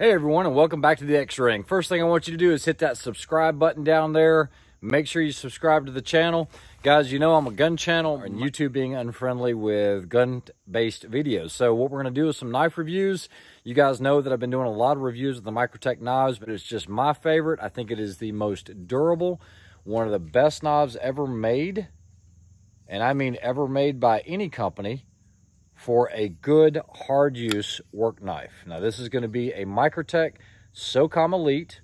Hey everyone and welcome back to the X-Ring. First thing I want you to do is hit that subscribe button down there. Make sure you subscribe to the channel. Guys, you know I'm a gun channel and YouTube being unfriendly with gun-based videos. So what we're going to do is some knife reviews. You guys know that I've been doing a lot of reviews of the Microtech knives, but it's just my favorite. I think it is the most durable, one of the best knives ever made. And I mean ever made by any company for a good hard use work knife. Now this is going to be a Microtech SOCOM Elite.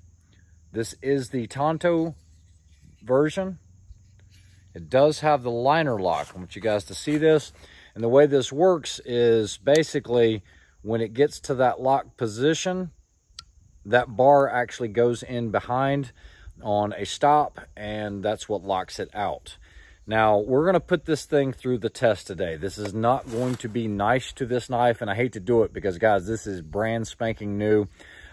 This is the Tanto version. It does have the liner lock. I want you guys to see this. And the way this works is basically when it gets to that lock position, that bar actually goes in behind on a stop and that's what locks it out. Now, we're going to put this thing through the test today. This is not going to be nice to this knife, and I hate to do it because, guys, this is brand spanking new.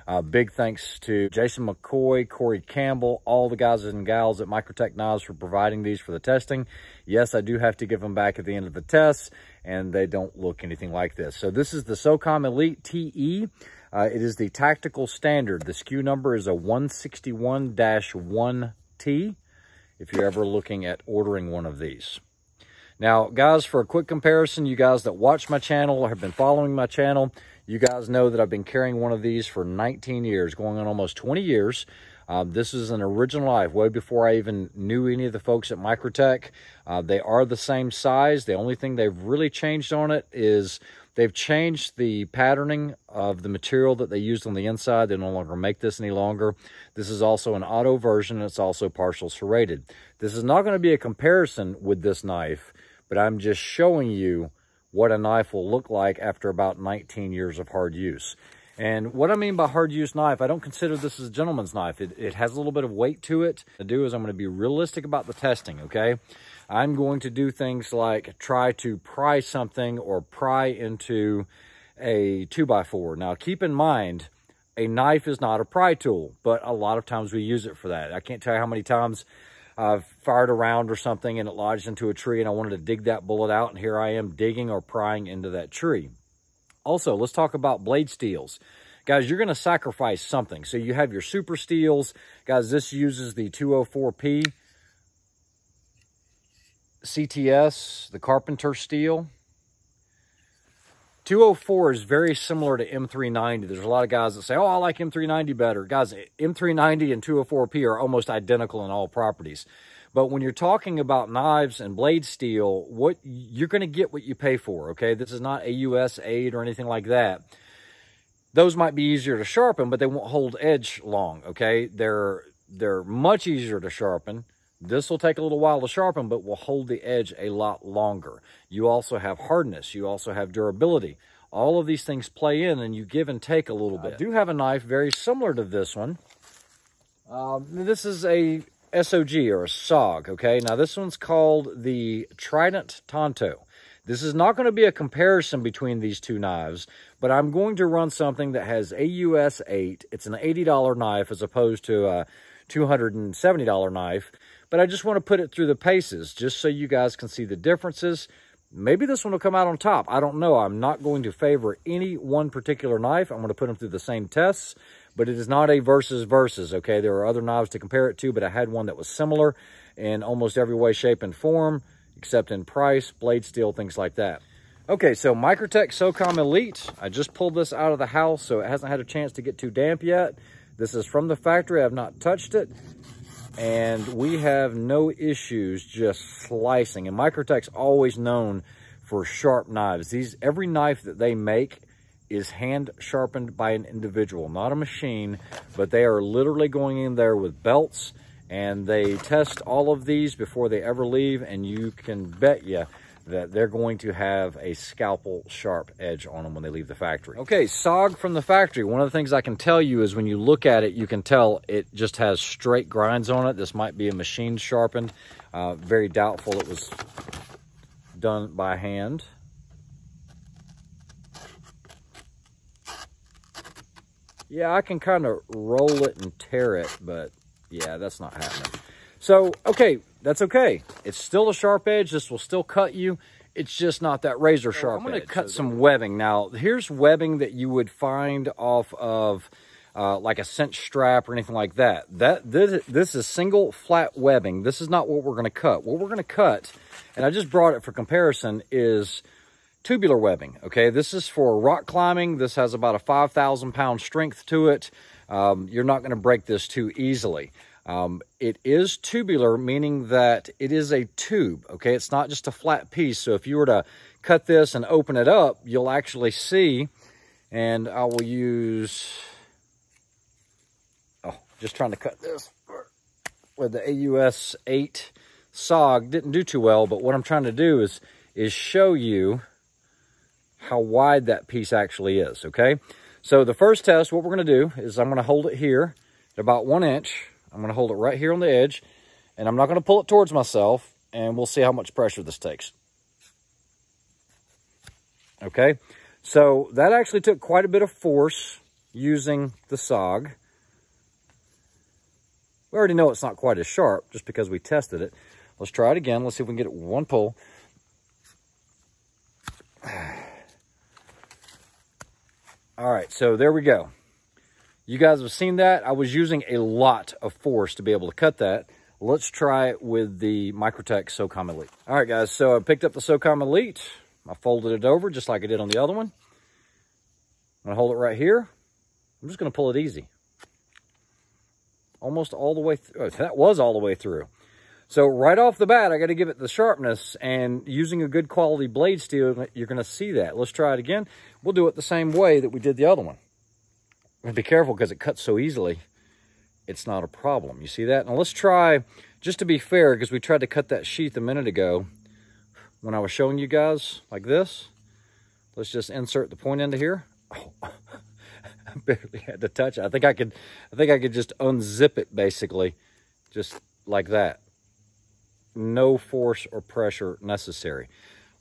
Uh, big thanks to Jason McCoy, Corey Campbell, all the guys and gals at Microtech Knives for providing these for the testing. Yes, I do have to give them back at the end of the test, and they don't look anything like this. So this is the SOCOM Elite TE. Uh, it is the tactical standard. The SKU number is a 161-1T if you're ever looking at ordering one of these. Now, guys, for a quick comparison, you guys that watch my channel or have been following my channel, you guys know that I've been carrying one of these for 19 years, going on almost 20 years. Um, this is an original knife, way before I even knew any of the folks at Microtech. Uh, they are the same size. The only thing they've really changed on it is They've changed the patterning of the material that they used on the inside. They no longer make this any longer. This is also an auto version. It's also partial serrated. This is not going to be a comparison with this knife, but I'm just showing you what a knife will look like after about 19 years of hard use. And what I mean by hard use knife, I don't consider this as a gentleman's knife. It, it has a little bit of weight to it. To do is I'm going to be realistic about the testing, okay? I'm going to do things like try to pry something or pry into a 2x4. Now, keep in mind, a knife is not a pry tool, but a lot of times we use it for that. I can't tell you how many times I've fired around or something and it lodged into a tree and I wanted to dig that bullet out, and here I am digging or prying into that tree. Also, let's talk about blade steels. Guys, you're going to sacrifice something. So you have your super steels. Guys, this uses the 204P. CTS, the Carpenter steel. 204 is very similar to M390. There's a lot of guys that say, oh, I like M390 better. Guys, M390 and 204P are almost identical in all properties. But when you're talking about knives and blade steel, what you're going to get what you pay for, okay? This is not AUS 8 or anything like that. Those might be easier to sharpen, but they won't hold edge long, okay? They're they're much easier to sharpen. This will take a little while to sharpen, but will hold the edge a lot longer. You also have hardness. You also have durability. All of these things play in, and you give and take a little bit. I do have a knife very similar to this one. Um, this is a SOG or a SOG, okay? Now, this one's called the Trident Tanto. This is not going to be a comparison between these two knives, but I'm going to run something that has AUS 8. It's an $80 knife as opposed to a $270 knife but I just want to put it through the paces just so you guys can see the differences. Maybe this one will come out on top. I don't know. I'm not going to favor any one particular knife. I'm going to put them through the same tests, but it is not a versus versus, okay? There are other knives to compare it to, but I had one that was similar in almost every way, shape, and form, except in price, blade steel, things like that. Okay, so Microtech SOCOM Elite. I just pulled this out of the house, so it hasn't had a chance to get too damp yet. This is from the factory. I've not touched it and we have no issues just slicing. And Microtech's always known for sharp knives. These Every knife that they make is hand sharpened by an individual, not a machine, but they are literally going in there with belts and they test all of these before they ever leave and you can bet you that they're going to have a scalpel sharp edge on them when they leave the factory. Okay, SOG from the factory. One of the things I can tell you is when you look at it, you can tell it just has straight grinds on it. This might be a machine sharpened. Uh, very doubtful it was done by hand. Yeah, I can kind of roll it and tear it, but yeah, that's not happening. So, okay, that's okay. It's still a sharp edge. This will still cut you. it's just not that razor sharp. I'm going to cut some webbing. Now, here's webbing that you would find off of uh, like a cinch strap or anything like that. That this, this is single flat webbing. This is not what we're going to cut. What we're going to cut, and I just brought it for comparison, is tubular webbing. Okay, this is for rock climbing. This has about a 5,000 pound strength to it. Um, you're not going to break this too easily. Um, it is tubular, meaning that it is a tube, okay? It's not just a flat piece. So if you were to cut this and open it up, you'll actually see, and I will use, oh, just trying to cut this with the AUS 8 SOG. Didn't do too well, but what I'm trying to do is, is show you how wide that piece actually is, okay? So the first test, what we're gonna do is I'm gonna hold it here at about one inch, I'm going to hold it right here on the edge, and I'm not going to pull it towards myself, and we'll see how much pressure this takes. Okay, so that actually took quite a bit of force using the SOG. We already know it's not quite as sharp just because we tested it. Let's try it again. Let's see if we can get it one pull. All right, so there we go. You guys have seen that. I was using a lot of force to be able to cut that. Let's try it with the Microtech SOCOM Elite. All right, guys, so I picked up the SOCOM Elite. I folded it over just like I did on the other one. I'm gonna hold it right here. I'm just gonna pull it easy. Almost all the way through. That was all the way through. So right off the bat, I got to give it the sharpness and using a good quality blade steel, you're going to see that. Let's try it again. We'll do it the same way that we did the other one. Be careful because it cuts so easily. It's not a problem. You see that? Now let's try, just to be fair, because we tried to cut that sheath a minute ago when I was showing you guys like this. Let's just insert the point into here. Oh, I barely had to touch it. I think I could, I think I could just unzip it basically, just like that. No force or pressure necessary.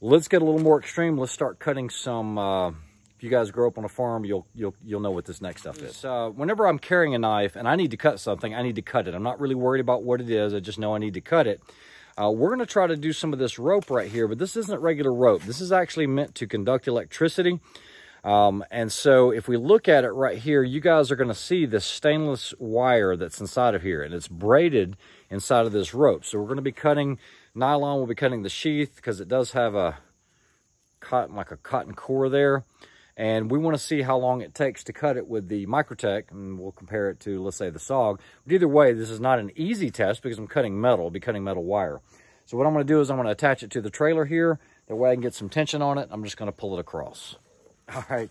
Let's get a little more extreme. Let's start cutting some uh, if you guys grow up on a farm, you'll you'll you'll know what this next stuff is. Uh, whenever I'm carrying a knife and I need to cut something, I need to cut it. I'm not really worried about what it is. I just know I need to cut it. Uh, we're going to try to do some of this rope right here, but this isn't regular rope. This is actually meant to conduct electricity. Um, and so if we look at it right here, you guys are going to see this stainless wire that's inside of here, and it's braided inside of this rope. So we're going to be cutting nylon. We'll be cutting the sheath because it does have a cotton, like a cotton core there. And we want to see how long it takes to cut it with the Microtech, and we'll compare it to, let's say, the SOG. But either way, this is not an easy test because I'm cutting metal. I'll be cutting metal wire. So what I'm going to do is I'm going to attach it to the trailer here. That way I can get some tension on it. I'm just going to pull it across. All right.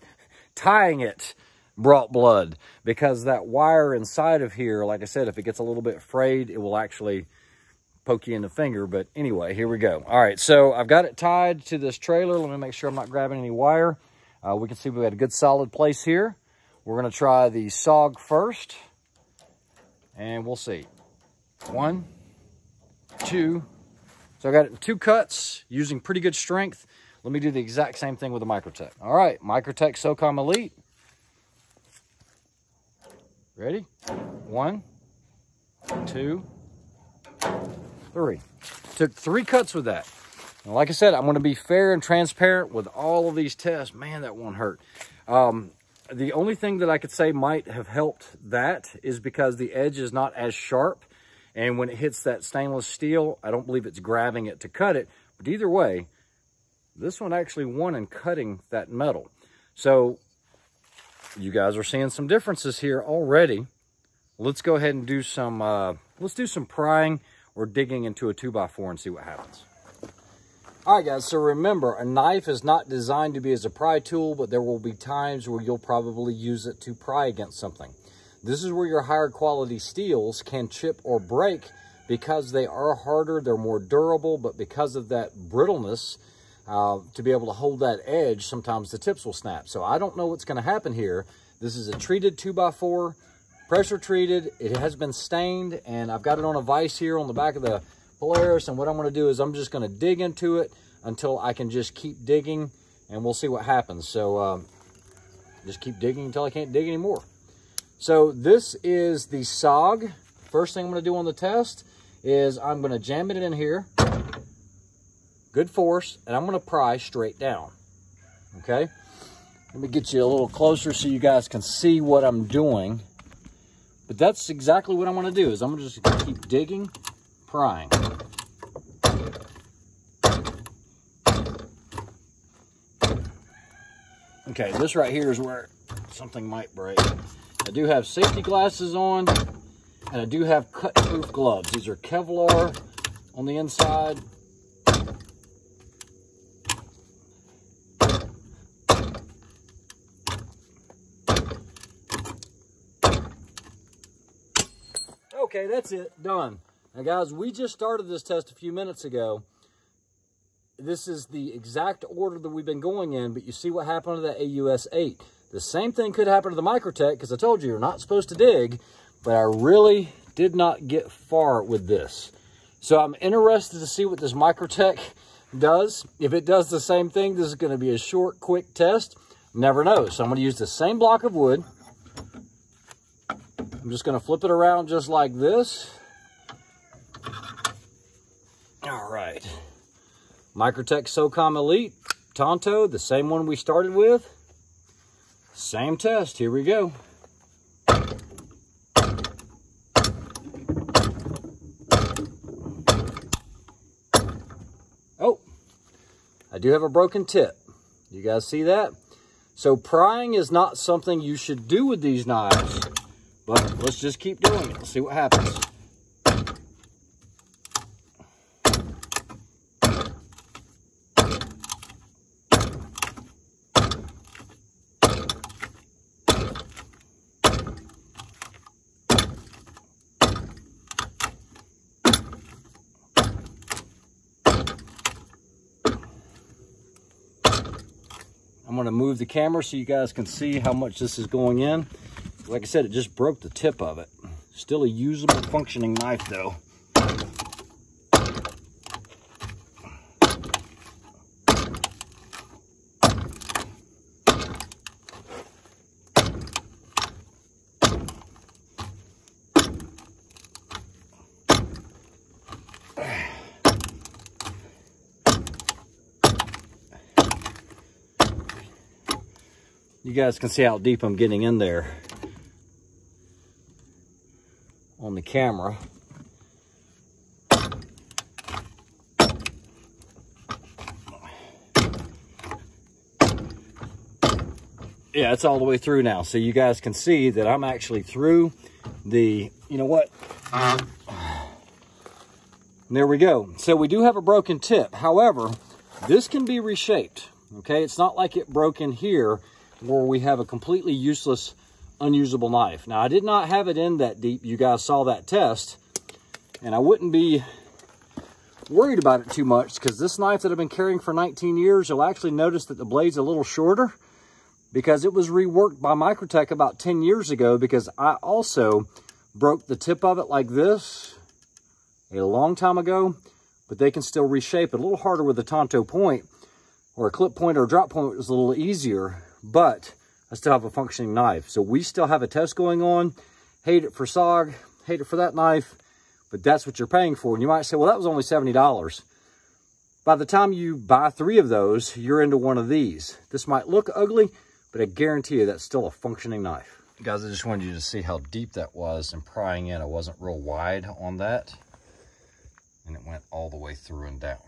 Tying it brought blood because that wire inside of here, like I said, if it gets a little bit frayed, it will actually poke you in the finger. But anyway, here we go. All right, so I've got it tied to this trailer. Let me make sure I'm not grabbing any wire. Uh, we can see we had a good solid place here. We're going to try the SOG first. And we'll see. One, two. So I got it in two cuts using pretty good strength. Let me do the exact same thing with the Microtech. All right, Microtech SOCOM Elite. Ready? One, two, three. Took three cuts with that. And like I said, I'm going to be fair and transparent with all of these tests. Man, that one hurt. Um, the only thing that I could say might have helped that is because the edge is not as sharp. And when it hits that stainless steel, I don't believe it's grabbing it to cut it. But either way, this one actually won in cutting that metal. So you guys are seeing some differences here already. Let's go ahead and do some, uh, let's do some prying or digging into a 2x4 and see what happens. All right, guys, so remember, a knife is not designed to be as a pry tool, but there will be times where you'll probably use it to pry against something. This is where your higher quality steels can chip or break because they are harder, they're more durable, but because of that brittleness, uh, to be able to hold that edge, sometimes the tips will snap. So I don't know what's gonna happen here. This is a treated 2x4, pressure treated. It has been stained, and I've got it on a vise here on the back of the Polaris. And what I'm going to do is I'm just going to dig into it until I can just keep digging and we'll see what happens. So um, just keep digging until I can't dig anymore. So this is the SOG. First thing I'm going to do on the test is I'm going to jam it in here. good force, and I'm gonna pry straight down, okay? Let me get you a little closer so you guys can see what I'm doing. But that's exactly what I'm gonna do, is I'm gonna just keep digging, prying. Okay, this right here is where something might break. I do have safety glasses on, and I do have cut-proof gloves. These are Kevlar on the inside. Okay, that's it, done. Now guys, we just started this test a few minutes ago. This is the exact order that we've been going in, but you see what happened to the AUS 8. The same thing could happen to the Microtech, because I told you you're not supposed to dig, but I really did not get far with this. So I'm interested to see what this Microtech does. If it does the same thing, this is going to be a short, quick test. Never know. So I'm going to use the same block of wood. I'm just going to flip it around just like this. All right. Microtech SOCOM Elite, Tanto, the same one we started with. Same test, here we go. Oh, I do have a broken tip. You guys see that? So prying is not something you should do with these knives, but let's just keep doing it. Let's see what happens. I'm gonna move the camera so you guys can see how much this is going in. Like I said, it just broke the tip of it. Still a usable functioning knife though. Guys can see how deep I'm getting in there on the camera. Yeah, it's all the way through now. So you guys can see that I'm actually through the, you know what? And there we go. So we do have a broken tip. However, this can be reshaped. Okay, it's not like it broke in here where we have a completely useless, unusable knife. Now, I did not have it in that deep. You guys saw that test. And I wouldn't be worried about it too much because this knife that I've been carrying for 19 years, you'll actually notice that the blade's a little shorter because it was reworked by Microtech about 10 years ago because I also broke the tip of it like this a long time ago, but they can still reshape it. A little harder with a Tanto point or a clip point or a drop point was a little easier but I still have a functioning knife. So we still have a test going on. Hate it for SOG, hate it for that knife, but that's what you're paying for. And you might say, well, that was only $70. By the time you buy three of those, you're into one of these. This might look ugly, but I guarantee you that's still a functioning knife. Guys, I just wanted you to see how deep that was and prying in. I wasn't real wide on that. And it went all the way through and down.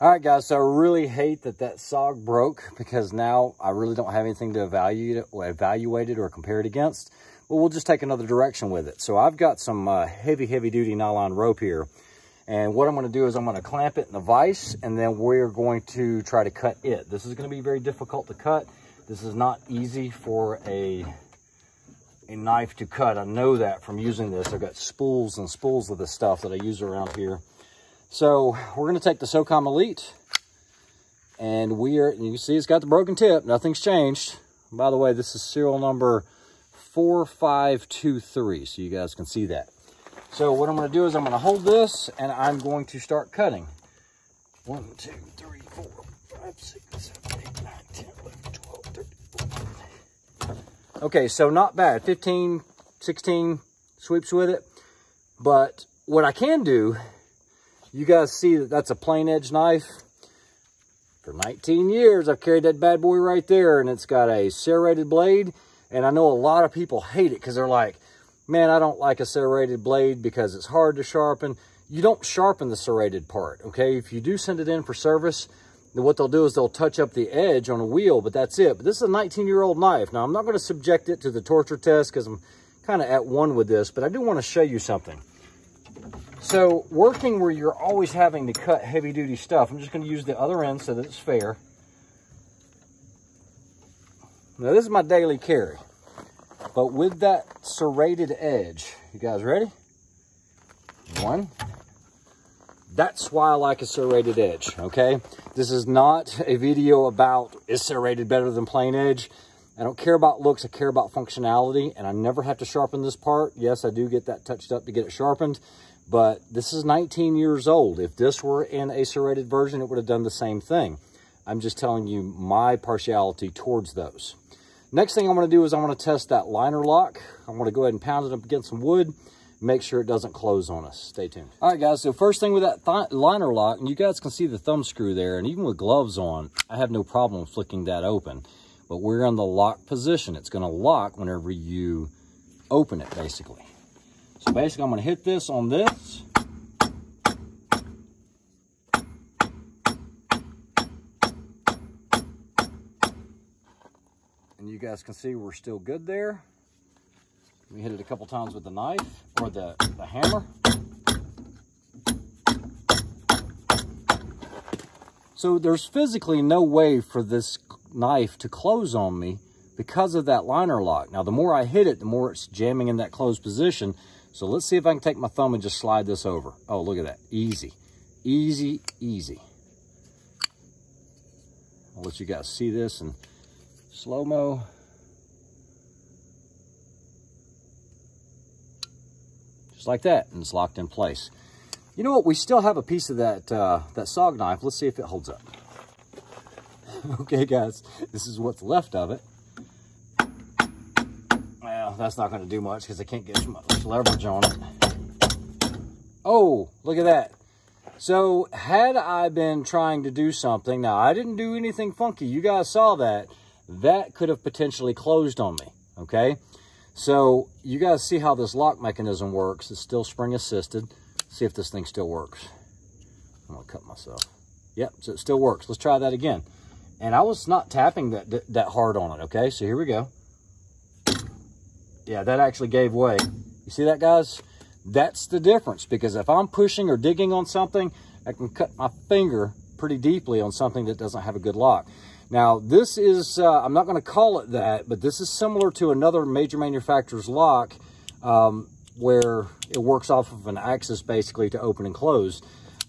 All right, guys, so I really hate that that SOG broke because now I really don't have anything to evaluate evaluate it or compare it against. But we'll just take another direction with it. So I've got some uh, heavy, heavy duty nylon rope here. And what I'm going to do is I'm going to clamp it in the vise and then we're going to try to cut it. This is going to be very difficult to cut. This is not easy for a, a knife to cut. I know that from using this. I've got spools and spools of this stuff that I use around here. So we're going to take the SOCOM Elite and we are, you see it's got the broken tip. Nothing's changed. By the way, this is serial number 4523, so you guys can see that. So what I'm going to do is I'm going to hold this and I'm going to start cutting. 1, 2, 3, 4, 5, 6, 7, 8, 9, 10, 11, 12, 13, 14. Okay, so not bad. 15, 16 sweeps with it. But what I can do you guys see that that's a plain edge knife. For 19 years, I've carried that bad boy right there, and it's got a serrated blade. And I know a lot of people hate it because they're like, man, I don't like a serrated blade because it's hard to sharpen. You don't sharpen the serrated part, okay? If you do send it in for service, then what they'll do is they'll touch up the edge on a wheel, but that's it. But this is a 19-year-old knife. Now, I'm not going to subject it to the torture test because I'm kind of at one with this, but I do want to show you something. So working where you're always having to cut heavy duty stuff, I'm just going to use the other end so that it's fair. Now this is my daily carry, but with that serrated edge, you guys ready? One. That's why I like a serrated edge, okay? This is not a video about is serrated better than plain edge. I don't care about looks, I care about functionality, and I never have to sharpen this part. Yes, I do get that touched up to get it sharpened, but this is 19 years old. If this were in a serrated version, it would have done the same thing. I'm just telling you my partiality towards those. Next thing I'm going to do is I'm going to test that liner lock. I'm going to go ahead and pound it up against some wood, make sure it doesn't close on us. Stay tuned. All right, guys, so first thing with that liner lock, and you guys can see the thumb screw there, and even with gloves on, I have no problem flicking that open. But we're in the lock position. It's going to lock whenever you open it, basically. Basically, I'm going to hit this on this. And you guys can see we're still good there. We hit it a couple times with the knife or the, the hammer. So there's physically no way for this knife to close on me because of that liner lock. Now, the more I hit it, the more it's jamming in that closed position. So let's see if I can take my thumb and just slide this over. Oh, look at that. Easy. Easy, easy. I'll let you guys see this in slow-mo. Just like that, and it's locked in place. You know what? We still have a piece of that, uh, that SOG knife. Let's see if it holds up. okay, guys, this is what's left of it. That's not going to do much because I can't get much leverage on it. Oh, look at that. So had I been trying to do something, now I didn't do anything funky. You guys saw that. That could have potentially closed on me, okay? So you guys see how this lock mechanism works. It's still spring assisted. See if this thing still works. I'm gonna cut myself. Yep, so it still works. Let's try that again. And I was not tapping that, that hard on it, okay? So here we go. Yeah, that actually gave way. You see that, guys? That's the difference because if I'm pushing or digging on something, I can cut my finger pretty deeply on something that doesn't have a good lock. Now, this is, uh, I'm not going to call it that, but this is similar to another major manufacturer's lock um, where it works off of an axis basically to open and close.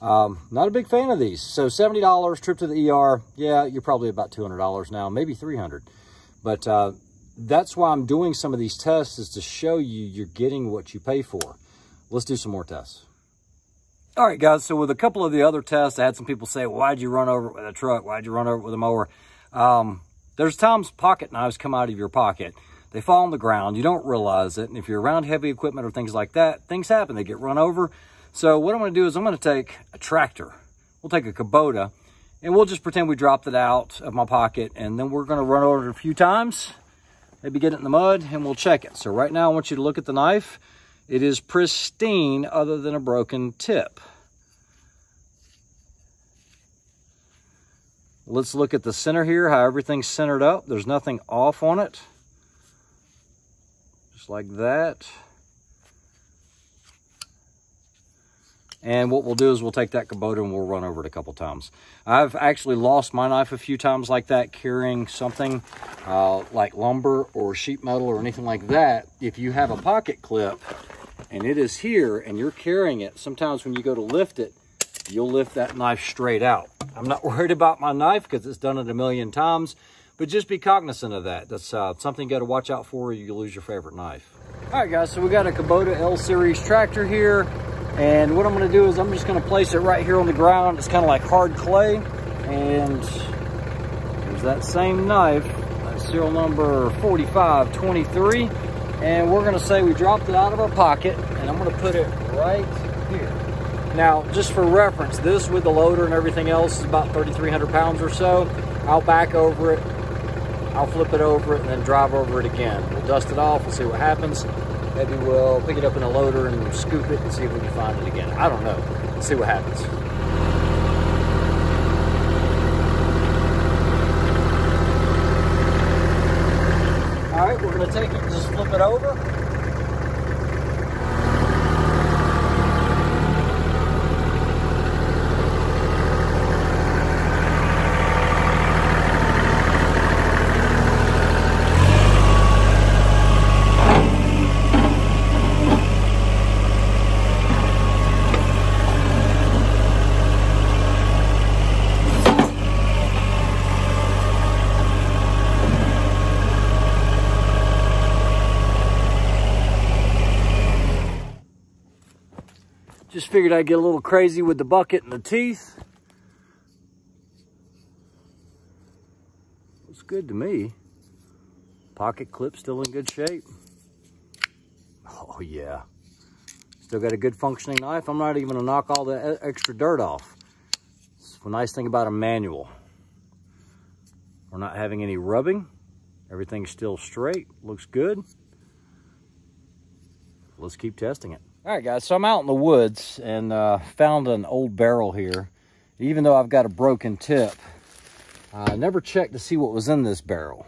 Um, not a big fan of these. So $70, trip to the ER. Yeah, you're probably about $200 now, maybe 300 But uh, that's why I'm doing some of these tests is to show you you're getting what you pay for. Let's do some more tests. All right, guys, so with a couple of the other tests, I had some people say, why'd you run over it with a truck? Why'd you run over it with a mower? Um, there's times pocket knives come out of your pocket. They fall on the ground. You don't realize it. And if you're around heavy equipment or things like that, things happen. They get run over. So what I'm going to do is I'm going to take a tractor. We'll take a Kubota and we'll just pretend we dropped it out of my pocket and then we're going to run over it a few times, maybe get it in the mud and we'll check it. So right now I want you to look at the knife. It is pristine other than a broken tip. Let's look at the center here, how everything's centered up. There's nothing off on it. Just like that. And what we'll do is we'll take that Kubota and we'll run over it a couple times. I've actually lost my knife a few times like that, carrying something uh, like lumber or sheet metal or anything like that. If you have a pocket clip and it is here and you're carrying it, sometimes when you go to lift it, you'll lift that knife straight out. I'm not worried about my knife because it's done it a million times, but just be cognizant of that. That's uh, something you got to watch out for or you lose your favorite knife. All right, guys, so we got a Kubota L-Series tractor here. And what I'm gonna do is I'm just gonna place it right here on the ground. It's kind of like hard clay. And there's that same knife, serial number 4523. And we're gonna say we dropped it out of our pocket and I'm gonna put it right here. Now, just for reference, this with the loader and everything else is about 3,300 pounds or so. I'll back over it, I'll flip it over it, and then drive over it again. We'll dust it off, we'll see what happens. Maybe we'll pick it up in a loader and scoop it and see if we can find it again. I don't know. Let's see what happens. All right, we're gonna take it and just flip it over. Figured I'd get a little crazy with the bucket and the teeth. Looks good to me. Pocket clip still in good shape. Oh yeah. Still got a good functioning knife. I'm not even gonna knock all the extra dirt off. It's the nice thing about a manual. We're not having any rubbing. Everything's still straight, looks good. Let's keep testing it. All right, guys, so I'm out in the woods and uh, found an old barrel here. Even though I've got a broken tip, I never checked to see what was in this barrel.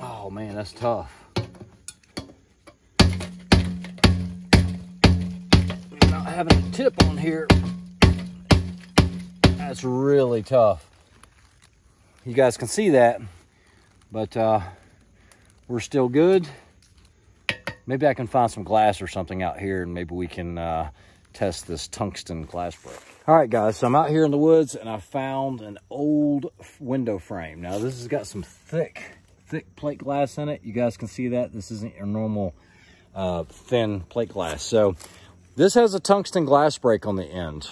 Oh man, that's tough. Not having a tip on here, that's really tough. You guys can see that, but uh, we're still good maybe I can find some glass or something out here and maybe we can uh, test this tungsten glass break. All right, guys, so I'm out here in the woods and I found an old window frame. Now, this has got some thick, thick plate glass in it. You guys can see that. This isn't your normal uh, thin plate glass. So this has a tungsten glass break on the end.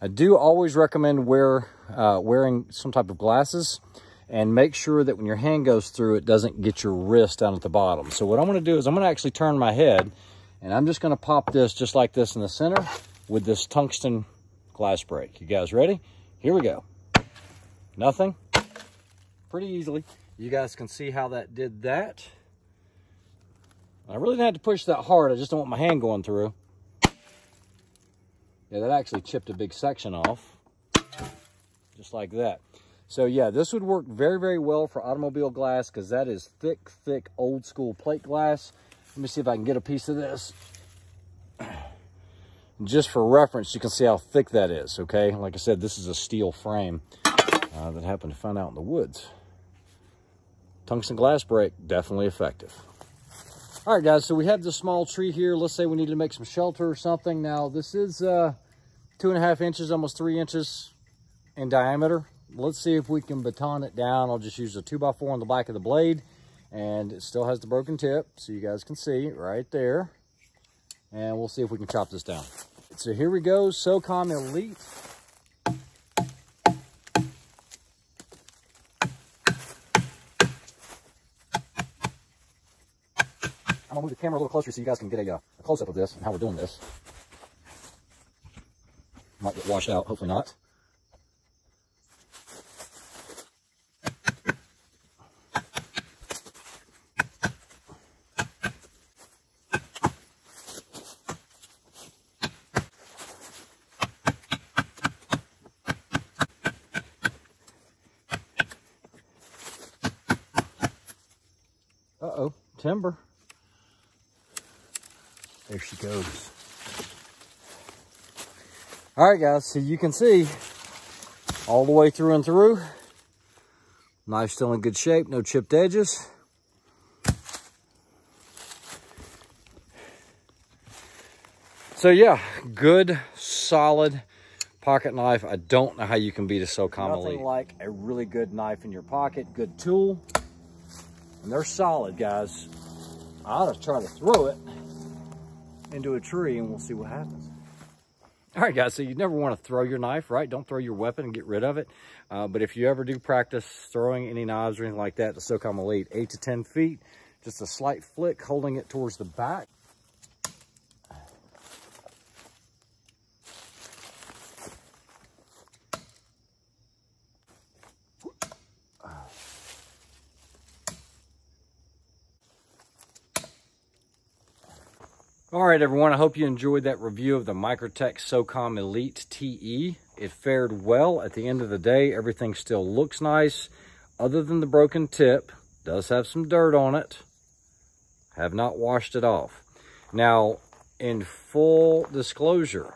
I do always recommend wear, uh, wearing some type of glasses and make sure that when your hand goes through, it doesn't get your wrist down at the bottom. So what I'm gonna do is I'm gonna actually turn my head and I'm just gonna pop this just like this in the center with this tungsten glass break. You guys ready? Here we go. Nothing, pretty easily. You guys can see how that did that. I really didn't have to push that hard. I just don't want my hand going through. Yeah, that actually chipped a big section off, just like that. So yeah, this would work very, very well for automobile glass because that is thick, thick, old school plate glass. Let me see if I can get a piece of this. Just for reference, you can see how thick that is, okay? Like I said, this is a steel frame uh, that happened to find out in the woods. Tungsten glass break, definitely effective. All right, guys, so we have this small tree here. Let's say we need to make some shelter or something. Now, this is uh, two and a half inches, almost three inches in diameter let's see if we can baton it down. I'll just use a 2x4 on the back of the blade. And it still has the broken tip, so you guys can see right there. And we'll see if we can chop this down. So here we go, SOCOM Elite. I'm gonna move the camera a little closer so you guys can get a, uh, a close-up of this and how we're doing this. Might get washed out, hopefully not. Timber. There she goes. All right, guys, so you can see all the way through and through. Knife still in good shape, no chipped edges. So yeah, good, solid pocket knife. I don't know how you can beat a so Elite. Nothing like a really good knife in your pocket, good tool. And they're solid, guys. I ought to try to throw it into a tree and we'll see what happens. All right, guys, so you never want to throw your knife, right? Don't throw your weapon and get rid of it. Uh, but if you ever do practice throwing any knives or anything like that, the SOCOM Elite, 8 to 10 feet, just a slight flick, holding it towards the back. All right, everyone, I hope you enjoyed that review of the Microtech SOCOM Elite TE. It fared well. At the end of the day, everything still looks nice, other than the broken tip. Does have some dirt on it. Have not washed it off. Now, in full disclosure,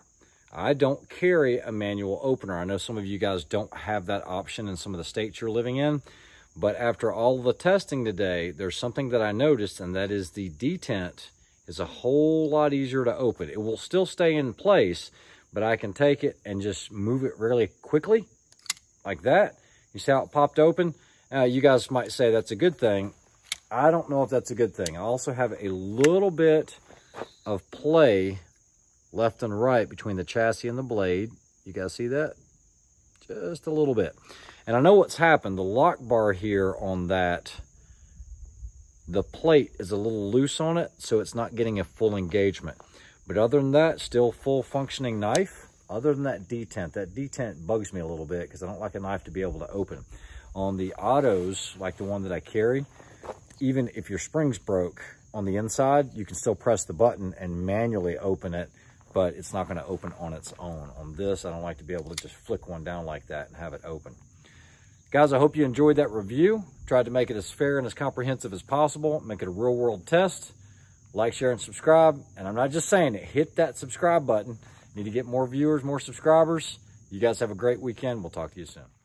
I don't carry a manual opener. I know some of you guys don't have that option in some of the states you're living in, but after all the testing today, there's something that I noticed, and that is the detent is a whole lot easier to open. It will still stay in place, but I can take it and just move it really quickly, like that. You see how it popped open? Uh, you guys might say that's a good thing. I don't know if that's a good thing. I also have a little bit of play left and right between the chassis and the blade. You guys see that? Just a little bit. And I know what's happened. The lock bar here on that the plate is a little loose on it, so it's not getting a full engagement. But other than that, still full functioning knife. Other than that detent, that detent bugs me a little bit because I don't like a knife to be able to open. On the autos, like the one that I carry, even if your springs broke on the inside, you can still press the button and manually open it, but it's not gonna open on its own. On this, I don't like to be able to just flick one down like that and have it open. Guys, I hope you enjoyed that review. Tried to make it as fair and as comprehensive as possible, make it a real world test. Like, share, and subscribe. And I'm not just saying it, hit that subscribe button. Need to get more viewers, more subscribers. You guys have a great weekend. We'll talk to you soon.